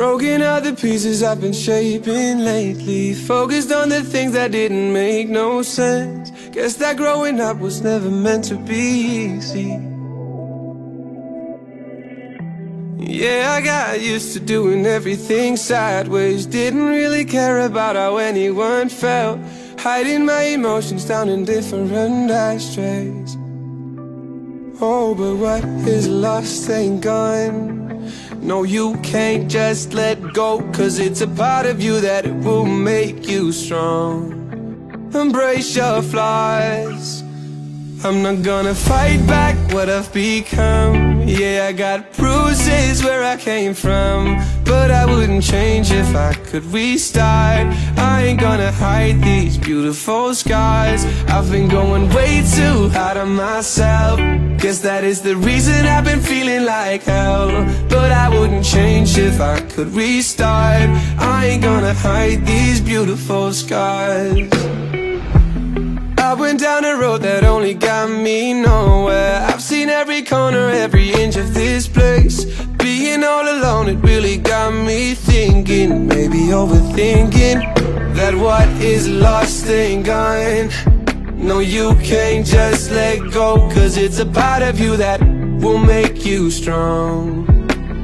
Broken out the pieces I've been shaping lately. Focused on the things that didn't make no sense. Guess that growing up was never meant to be easy. Yeah, I got used to doing everything sideways. Didn't really care about how anyone felt. Hiding my emotions down in different ashtrays. Oh, but what is lost ain't gone no, you can't just let go Cause it's a part of you that will make you strong. Embrace your flaws. I'm not gonna fight back what I've become. Yeah, I got bruises where I came from But I wouldn't change if I could restart. I ain't gonna hide these beautiful scars. I've been myself. Guess that is the reason I've been feeling like hell. But I wouldn't change if I could restart. I ain't gonna hide these beautiful scars. I went down a road that only got me nowhere. I've seen every corner, every inch of this place. Being all alone, it really got me thinking. Maybe overthinking That what is lost ain't gone No, you can't just let go Cause it's a part of you that will make you strong.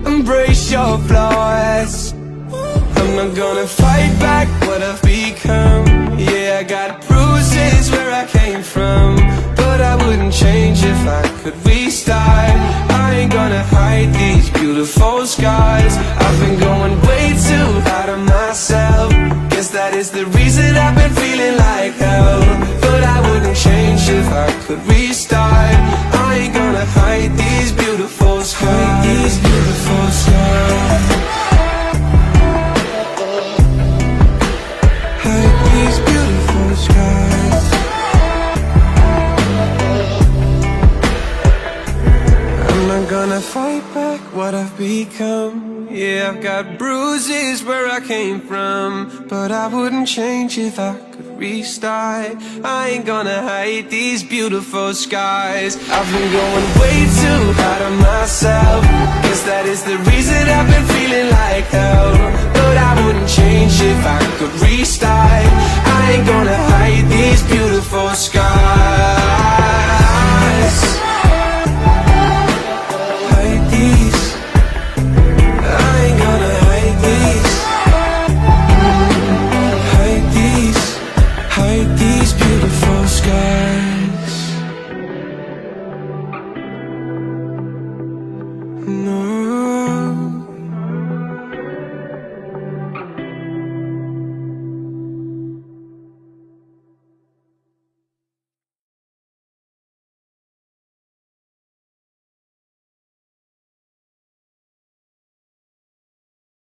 Embrace your flaws. I'm not gonna fight back what I've become. Yeah, I got bruises where I came from But I wouldn't change if I could restart. I ain't gonna hide these beautiful scars. I've been going way too hard on myself. Guess that is the reason I've been feeling like hell if I could restart I've become Yeah, I've got bruises where I came from But I wouldn't change if I could restart. I ain't gonna hide these beautiful skies. I've been going way too hard on myself Guess that is the reason I've been feeling like hell. But I wouldn't change if I could restart No.